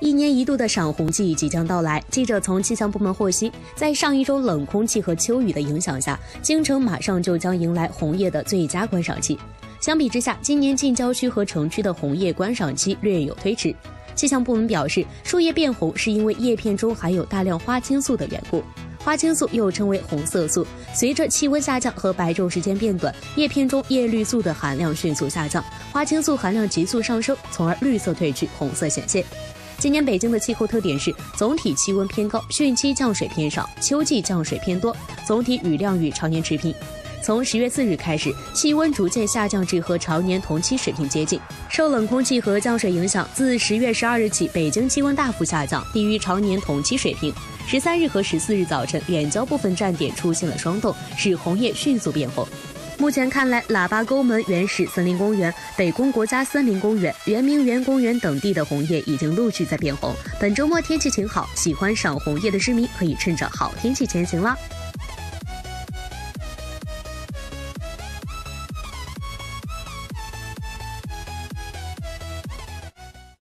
一年一度的赏红季即将到来。记者从气象部门获悉，在上一周冷空气和秋雨的影响下，京城马上就将迎来红叶的最佳观赏期。相比之下，今年近郊区和城区的红叶观赏期略有推迟。气象部门表示，树叶变红是因为叶片中含有大量花青素的缘故。花青素又称为红色素，随着气温下降和白昼时间变短，叶片中叶绿素的含量迅速下降，花青素含量急速上升，从而绿色褪去，红色显现。今年北京的气候特点是总体气温偏高，汛期降水偏少，秋季降水偏多，总体雨量与常年持平。从十月四日开始，气温逐渐下降至和常年同期水平接近。受冷空气和降水影响，自十月十二日起，北京气温大幅下降，低于常年同期水平。十三日和十四日早晨，远郊部分站点出现了霜冻，使红叶迅速变红。目前看来，喇叭沟门原始森林公园、北宫国家森林公园、圆明园公园等地的红叶已经陆续在变红。本周末天气晴好，喜欢赏红叶的市民可以趁着好天气前行了。